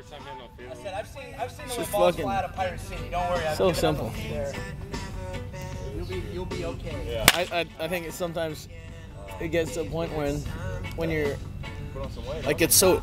first time hitting on I said I've seen I've seen the way balls fly out of Pirate City. Don't worry, I've So given simple. there. You'll be you'll be okay. Yeah. I, I, I think it's sometimes it gets to a point when when you're like it's so